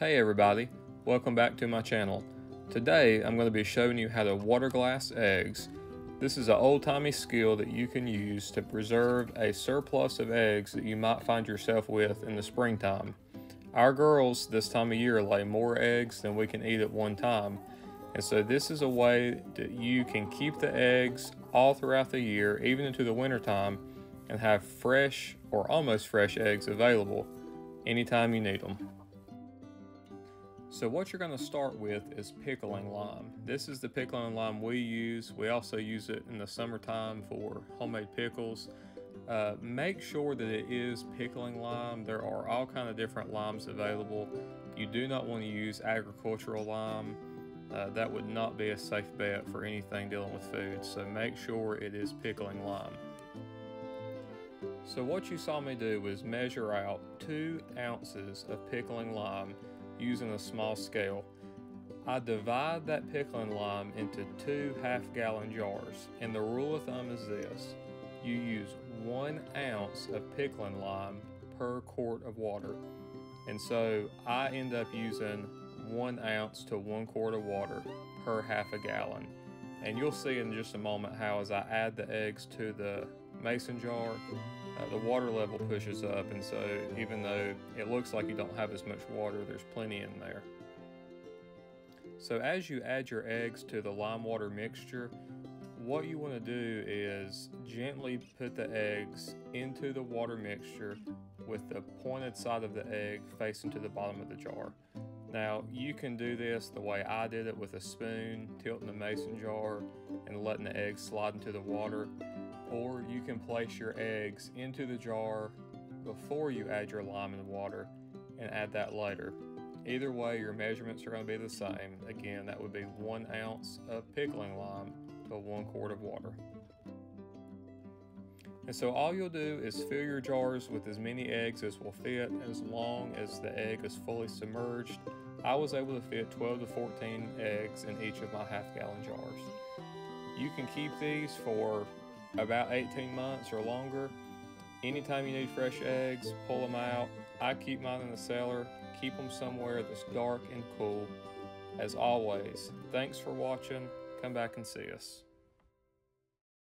Hey everybody, welcome back to my channel. Today I'm going to be showing you how to water glass eggs. This is an old-timey skill that you can use to preserve a surplus of eggs that you might find yourself with in the springtime. Our girls this time of year lay more eggs than we can eat at one time, and so this is a way that you can keep the eggs all throughout the year, even into the wintertime, and have fresh or almost fresh eggs available anytime you need them. So what you're going to start with is pickling lime. This is the pickling lime we use. We also use it in the summertime for homemade pickles. Uh, make sure that it is pickling lime. There are all kind of different limes available. You do not want to use agricultural lime. Uh, that would not be a safe bet for anything dealing with food. So make sure it is pickling lime. So what you saw me do was measure out two ounces of pickling lime using a small scale. I divide that pickling lime into two half gallon jars and the rule of thumb is this. You use one ounce of pickling lime per quart of water. And so I end up using one ounce to one quart of water per half a gallon. And you'll see in just a moment how as I add the eggs to the mason jar, uh, the water level pushes up and so even though it looks like you don't have as much water, there's plenty in there. So as you add your eggs to the lime water mixture, what you want to do is gently put the eggs into the water mixture with the pointed side of the egg facing to the bottom of the jar. Now you can do this the way I did it with a spoon, tilting the mason jar and letting the eggs slide into the water or you can place your eggs into the jar before you add your lime and water and add that later. Either way, your measurements are going to be the same. Again, that would be one ounce of pickling lime to one quart of water. And so all you'll do is fill your jars with as many eggs as will fit as long as the egg is fully submerged. I was able to fit 12 to 14 eggs in each of my half gallon jars. You can keep these for about 18 months or longer. Anytime you need fresh eggs, pull them out. I keep mine in the cellar, keep them somewhere that's dark and cool. As always, thanks for watching. Come back and see us.